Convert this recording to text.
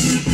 Yeah.